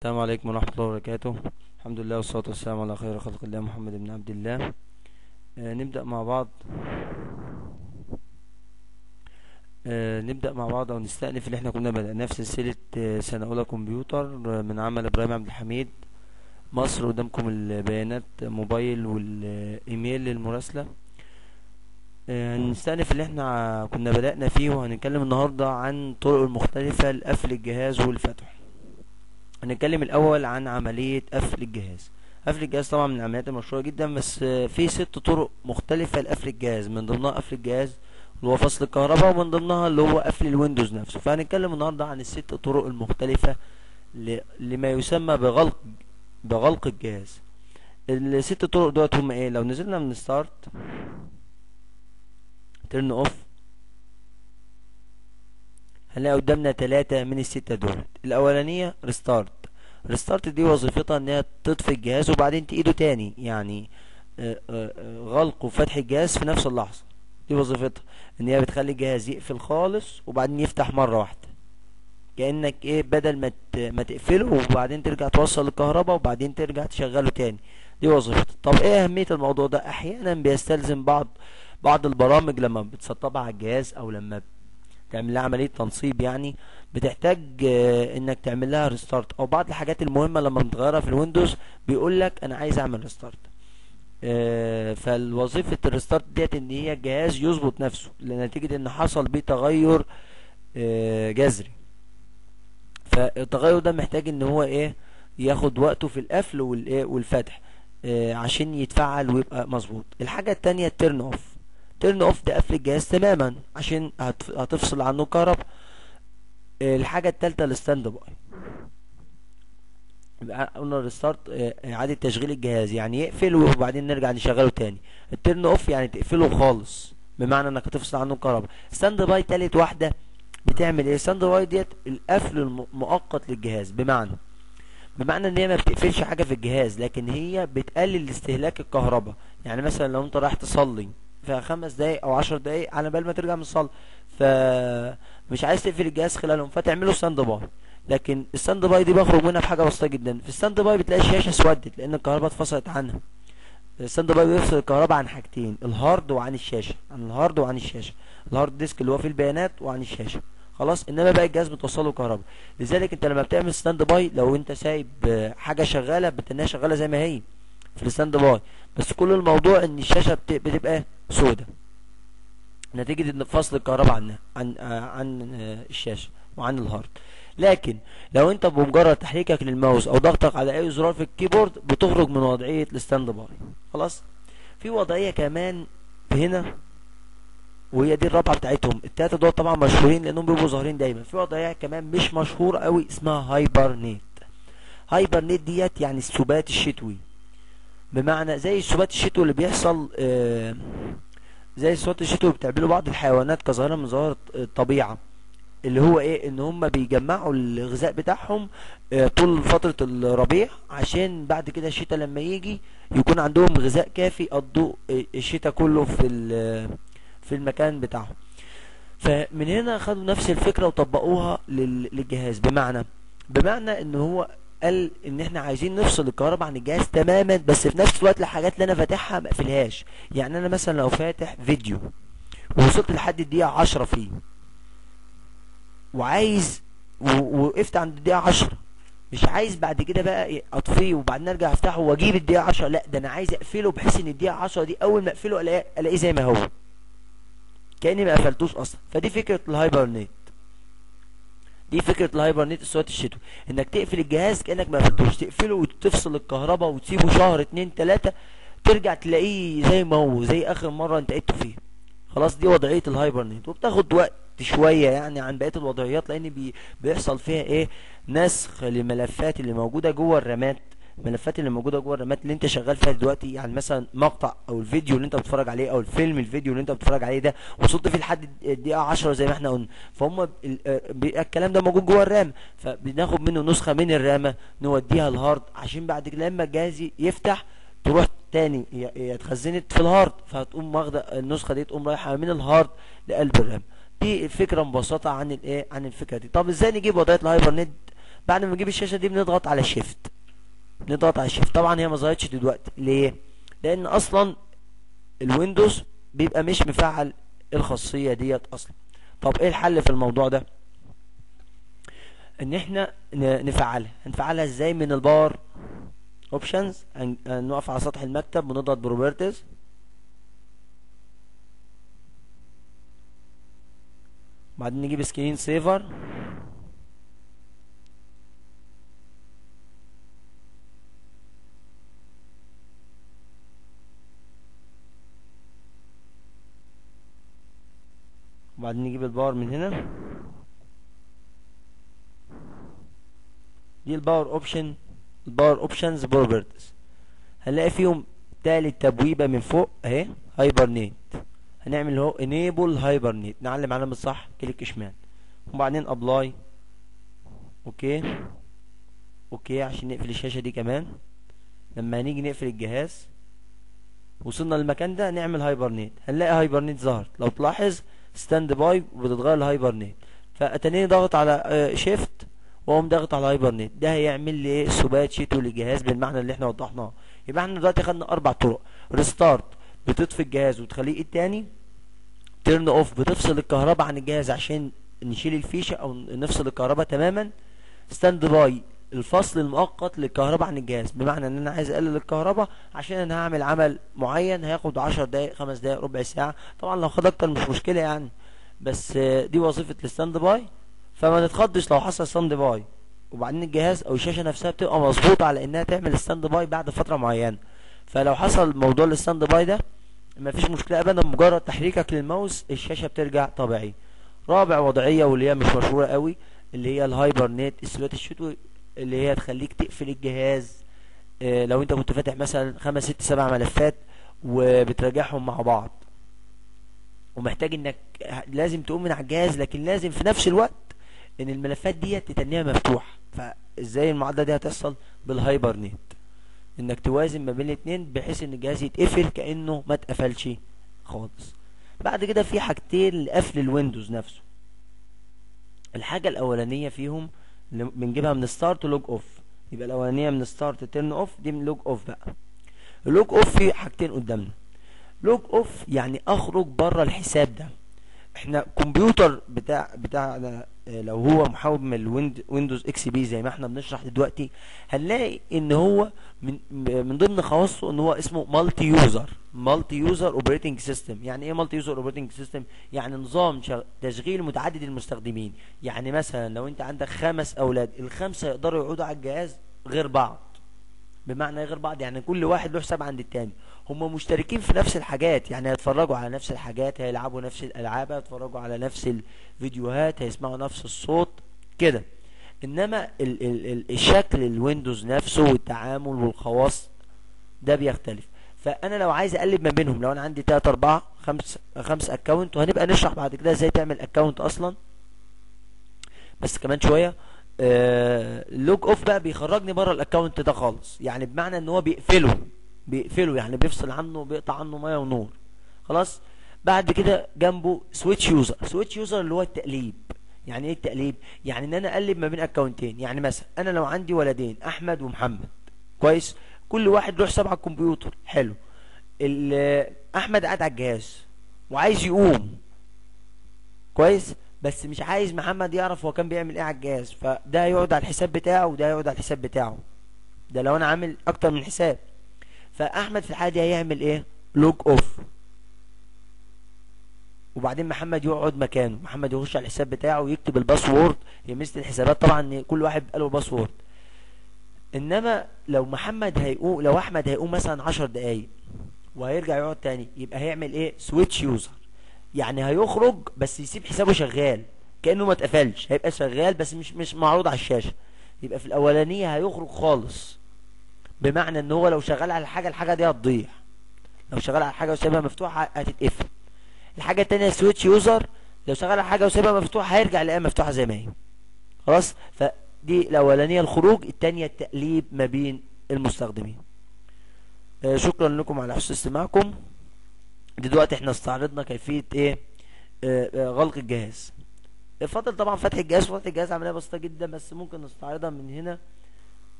السلام عليكم ورحمة الله وبركاته. الحمد لله والصلاة والسلام على خير خلق الله محمد بن عبد الله. آه نبدأ مع بعض. آه نبدأ مع بعض أو نستأنف اللي إحنا كنا بدأناه في سلسلة آه سنة أولى كمبيوتر آه من عمل إبراهيم عبد الحميد. مصر قدامكم البيانات موبايل والإيميل للمراسلة آه هنستأنف اللي إحنا كنا بدأنا فيه وهنتكلم النهاردة عن طرق المختلفة لقفل الجهاز والفتح. هنتكلم الأول عن عملية قفل الجهاز. قفل الجهاز طبعا من العمليات المشهورة جدا بس في ست طرق مختلفة لقفل الجهاز من ضمنها قفل الجهاز اللي هو فصل الكهرباء ومن ضمنها اللي هو قفل ال Windows نفسه. فهنتكلم النهاردة عن الست طرق المختلفة ل... لما يسمى بغلق بغلق الجهاز. الست طرق دوت هم إيه؟ لو نزلنا من start turn off هنلاقي قدامنا ثلاثة من الستة دول. الأولانية restart. restart دي وظيفتها إنها تطفي الجهاز وبعدين تقيده تاني. يعني آه، آه، آه، غلق وفتح الجهاز في نفس اللحظة. دي وظيفتها. إن هي بتخلي الجهاز يقفل خالص وبعدين يفتح مرة واحدة. كأنك إيه بدل ما ما تقفله وبعدين ترجع توصل الكهرباء وبعدين ترجع تشغله تاني. دي وظيفتها. طب إيه أهمية الموضوع ده؟ أحيانا بيستلزم بعض بعض البرامج لما بتسطبها على الجهاز أو لما تعمل لها عملية تنصيب يعني بتحتاج آه، إنك تعمل لها restart أو بعض الحاجات المهمة لما بتغيرها في ال Windows بيقول لك أنا عايز أعمل restart فالوظيفة ال restart ديت إن هي الجهاز يظبط نفسه لنتيجة إن حصل بيه تغير آه، جذري. فالتغير ده محتاج إن هو إيه ياخد وقته في القفل والإيه والفتح آه، عشان يتفعل ويبقى مظبوط. الحاجة التانية ال turn off turn off ده قفل الجهاز تماما عشان هتف- هتفصل عنه الكهرباء الحاجة التالتة ال stand by قلنا restart إعادة تشغيل الجهاز. يعني يقفل وبعدين نرجع نشغله تاني. ال turn off يعني تقفله خالص بمعنى إنك هتفصل عنه الكهرباء stand by تالت واحدة بتعمل إيه؟ stand by ديت القفل المؤقت للجهاز. بمعنى بمعنى إن هي ما بتقفلش حاجة في الجهاز لكن هي بتقلل استهلاك الكهرباء. يعني مثلا لو أنت رايح تصلي في خمس دقايق أو عشر دقايق على بال ما ترجع من الصلاة. فمش عايز تقفل الجهاز خلالهم فتعمله stand by لكن ال stand by دي بخرج منها في حاجة بسيطة جدا. في ال stand by بتلاقي الشاشة اسودت لأن الكهرباء اتفصلت عنها. ال stand by بيفصل الكهرباء عن حاجتين ال hard وعن الشاشة. عن ال hard وعن الشاشة. ال hard disk اللي هو فيه البيانات وعن الشاشة. خلاص؟ إنما بقى الجهاز متوصله كهرباء لذلك أنت لما بتعمل stand by لو أنت سايب حاجة شغالة بتنها شغالة زي ما هي. في ال stand by. بس كل الموضوع إن الشاشة بت- بتبقى سودة. نتيجة إن فصل الكهرباء عنها عن عن الشاشة وعن ال hard. لكن لو أنت بمجرد تحريكك للماوس أو ضغطك على أي زرار في ال keyboard بتخرج من وضعية ال stand by. خلاص؟ في وضعية كمان هنا وهي دي الرابعة بتاعتهم. التلاتة دول طبعا مشهورين لأنهم بيبقوا ظاهرين دايما. في وضعية كمان مش مشهورة قوي اسمها hibernate hibernate ديت يعني السبات الشتوي. بمعنى زي السبات الشتوي اللي بيحصل آه زي السبات الشتوي بتعمله بعض الحيوانات كظاهرة من ظواهر الطبيعة اللي هو إيه؟ إن هم بيجمعوا الغذاء بتاعهم آه، طول فترة الربيع عشان بعد كده الشتاء لما يجي يكون عندهم غذاء كافي يقضوا الشتاء كله في في المكان بتاعهم. فمن هنا خدوا نفس الفكرة وطبقوها لل- للجهاز. بمعنى بمعنى إن هو قال إن إحنا عايزين نفصل الكهرباء عن الجهاز تماما بس في نفس الوقت الحاجات اللي أنا فاتحها ما أقفلهاش. يعني أنا مثلا لو فاتح فيديو ووصلت لحد الدقيقة عشرة فيه وعايز وقفت عند الدقيقة عشرة مش عايز بعد كده بقى أطفيه وبعدين أرجع أفتحه وأجيب الدقيقة عشرة لا ده أنا عايز أقفله بحيث إن الدقيقة عشرة دي أول ما أقفله ألاقيه زي ما هو. كأني ما قفلتوش أصلا. فدي فكرة ال hibernate دي فكرة ال hibernate السبات الشتوي. إنك تقفل الجهاز كأنك ما قفلتوش. تقفله وتفصل الكهرباء وتسيبه شهر اتنين تلاتة ترجع تلاقيه زي ما هو زي آخر مرة أنت سيبته فيه. خلاص دي وضعية ال hibernate وبتاخد وقت شوية يعني عن بقية الوضعيات لأن بي بيحصل فيها إيه؟ نسخ لملفات اللي موجودة جوه الرامات. الملفات اللي موجودة جوه الرامات اللي انت شغال فيها دلوقتي يعني مثلا مقطع أو الفيديو اللي انت بتتفرج عليه أو الفيلم الفيديو اللي انت بتتفرج عليه ده وصلت فيه لحد الدقيقة 10 زي ما إحنا قلنا. فهم آه، الكلام ده موجود جوه ال RAM فبناخد منه نسخة من الرامة نوديها ال hard عشان بعد كده لما الجهاز يفتح تروح تاني هي اتخزنت في ال hard فهتقوم واخدة النسخة دي تقوم رايحة من ال hard لقلب ال RAM. دي الفكرة مبسطة عن الايه عن الفكرة دي. طب إزاي نجيب وضعية ال hibernate؟ بعد ما نجيب الشاشة دي بنضغط على shift بنضغط على shift طبعا هي ما ظهرتش دلوقتي. ليه؟ لأن أصلا ال Windows بيبقى مش مفعل الخاصية ديت أصلا. طب إيه الحل في الموضوع ده؟ إن إحنا نفعلها. هنفعلها إزاي؟ من ال power options نقف على سطح المكتب ونضغط properties. بعدين نجيب screen saver وبعدين نجيب ال power من هنا. دي ال power option ال power options properties هنلاقي فيهم تالت تبويبة من فوق أهي hibernate هنعمل اهو enable hibernate نعلم علامة صح click شمال وبعدين apply OK. OK عشان نقفل الشاشة دي كمان. لما نيجي نقفل الجهاز. وصلنا للمكان ده نعمل hibernate هنلاقي hibernate ظهر لو تلاحظ stand by وبتتغير ال hibernate فاتنين ضغط على shift واقوم ضاغط على ال hibernate ده هيعمل لي إيه؟ سبات شتوي للجهاز بالمعنى اللي إحنا وضحناه. يبقى إحنا دلوقتي خدنا أربع طرق. restart بتطفي الجهاز وتخليه التاني turn off بتفصل الكهرباء عن الجهاز عشان نشيل الفيشة أو نفصل الكهرباء تماما. stand by الفصل المؤقت للكهرباء عن الجهاز. بمعنى إن أنا عايز أقلل الكهرباء عشان أنا هعمل عمل معين هياخد 10 دقايق 5 دقايق ربع ساعة. طبعا لو خد أكتر مش مشكلة يعني. بس دي وظيفة ال stand by. فما نتخضش لو حصل stand by. وبعدين الجهاز أو الشاشة نفسها بتبقى مظبوطة على إنها تعمل stand by بعد فترة معينة. فلو حصل موضوع ال stand by ده مفيش مشكلة ابدا. مجرد تحريكك للماوس الشاشة بترجع طبيعيه رابع وضعية واللي هي مش مشهورة قوي اللي هي ال hibernate الشتوي. اللي هي تخليك تقفل الجهاز آه لو انت كنت فاتح مثلا خمس ست سبع ملفات وبتراجعهم مع بعض. ومحتاج انك لازم تقوم من على الجهاز لكن لازم في نفس الوقت ان الملفات دي تتنيها مفتوح. فازاي المعادلة دي هتحصل؟ بال hibernate انك توازن ما بين الاثنين بحيث ان الجهاز يتقفل كأنه ما اتقفلش خالص. بعد كده في حاجتين لقفل ال Windows نفسه. الحاجة الأولانية فيهم بنجيبها من start log off يبقى الأولانية من start turn off دي من log off بقى. ال log off في حاجتين قدامنا. log off يعني أخرج بره الحساب ده. إحنا كمبيوتر بتاع بتاعنا لو هو محول Wind Windows XP زي ما إحنا بنشرح دلوقتي هنلاقي إن هو من من ضمن خواصه إن هو اسمه multi-user multi-user operating system يعني إيه multi-user operating system يعني نظام تشغيل متعدد المستخدمين. يعني مثلا لو أنت عندك خمس أولاد الخمسة يقدروا يقعدوا على الجهاز غير بعض. بمعنى غير بعض يعني كل واحد له حساب عند التاني. هم مشتركين في نفس الحاجات يعني هيتفرجوا على نفس الحاجات هيلعبوا نفس الألعاب هيتفرجوا على نفس الفيديوهات هيسمعوا نفس الصوت كده. إنما ال ال ال الشكل ال Windows نفسه والتعامل والخواص ده بيختلف. فأنا لو عايز أقلب ما بينهم لو أنا عندي 3 4 5 5 account وهنبقى نشرح بعد كده إزاي تعمل account أصلا. بس كمان شوية ال log off بقى بيخرجني بره الاكونت ده خالص. يعني بمعنى إن هو بيقفله بيقفله يعني بيفصل عنه بيقطع عنه مية ونور. خلاص؟ بعد كده جنبه switch user switch user اللي هو التقليب. يعني إيه التقليب؟ يعني إن أنا أقلب ما بين أكونتين. يعني مثلا أنا لو عندي ولدين أحمد ومحمد. كويس؟ كل واحد له حساب على الكمبيوتر حلو أحمد قاعد على الجهاز وعايز يقوم. كويس؟ بس مش عايز محمد يعرف هو كان بيعمل إيه على الجهاز. فده هيقعد على الحساب بتاعه وده هيقعد على الحساب بتاعه. ده لو أنا عامل أكتر من حساب. فأحمد في الحالة دي هيعمل إيه؟ log off وبعدين محمد يقعد مكانه. محمد يخش على الحساب بتاعه ويكتب ال password. هي ميزة الحسابات طبعا كل واحد بقى له password. إنما لو محمد هيقوم لو أحمد هيقوم مثلا 10 دقايق وهيرجع يقعد تاني يبقى هيعمل إيه؟ switch user يعني هيخرج بس يسيب حسابه شغال كأنه ما اتقفلش هيبقى شغال بس مش مش معروض على الشاشة. يبقى في الأولانية هيخرج خالص بمعنى إن هو لو شغال على حاجة الحاجة دي هتضيع. لو شغال على حاجة وسايبها مفتوحة هتتقفل. الحاجة الثانية switch user لو شغال على حاجة وسايبها مفتوحة هيرجع يلاقيها مفتوحة زي ما هي. خلاص؟ فدي الأولانية الخروج الثانية التقليب ما بين المستخدمين. آه شكرا لكم على حسن استماعكم. دلوقتي إحنا استعرضنا كيفية إيه آه آه غلق الجهاز. الفضل طبعا فتح الجهاز فتح الجهاز عملية بسيطة جدا بس ممكن نستعرضها من هنا.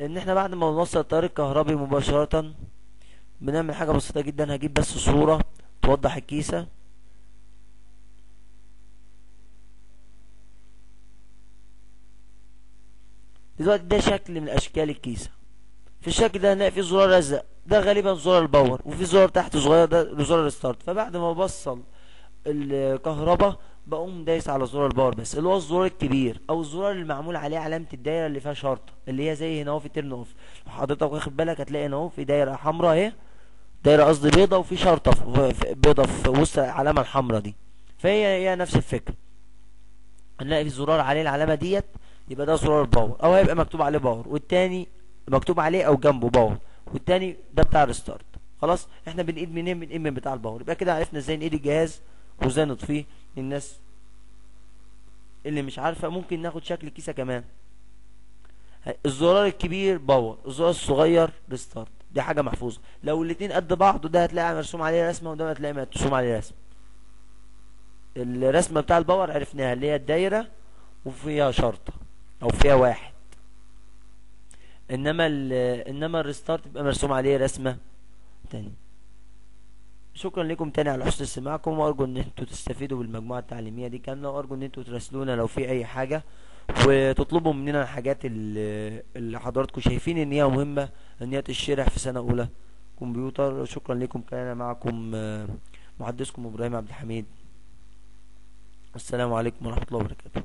ان إحنا بعد ما نوصل التيار الكهربي مباشرة بنعمل حاجة بسيطة جدا. هجيب بس صورة توضح الكيسة. دلوقتي ده شكل من أشكال الكيسة. في الشكل ده هنلاقي فيه زرار أزرق. ده غالبا زرار ال power وفي زرار تحت صغير ده زرار ال restart. فبعد ما بوصل الكهرباء بقوم دايس على زرار ال power بس اللي هو الزرار الكبير أو الزرار اللي معمول عليه علامة الدايرة اللي فيها شرطه اللي هي زي هنا أهو في turn off حضرتك واخد بالك هتلاقي هنا أهو في دايرة حمراء أهي دايرة قصدي بيضة وفي شرطة في بيضة في وسط العلامه الحمراء دي. فهي هي نفس الفكرة. هنلاقي في زرار عليه العلامة ديت يبقى ده زرار ال power أو هيبقى مكتوب عليه power. والتاني مكتوب عليه أو جنبه power والتاني ده بتاع ال restart خلاص؟ إحنا بنقيد منين؟ بنقيد من بتاع ال power. يبقى كده عرفنا إزاي نقيد الجهاز وإزاي نطفيه الناس اللي مش عارفة. ممكن ناخد شكل الكيسة كمان. الزرار الكبير power الزرار الصغير restart دي حاجة محفوظة. لو الاتنين قد بعض ده هتلاقي مرسوم عليه رسمة وده هتلاقي مرسوم عليه رسمة. الرسمة بتاع ال power عرفناها اللي هي الدايرة وفيها شرطة أو فيها واحد. إنما إنما ال restart يبقى مرسوم عليه رسمة تاني. شكرا لكم تاني على حسن استماعكم وأرجو إن أنتوا تستفيدوا بالمجموعة التعليمية دي كاملة وأرجو إن أنتوا تراسلونا لو في أي حاجة وتطلبوا مننا الحاجات اللي, حضراتكم شايفين إن هي مهمة إن هي تشرح في سنة أولى كمبيوتر. شكرا لكم كان معكم محدثكم إبراهيم عبد الحميد. السلام عليكم ورحمة الله وبركاته.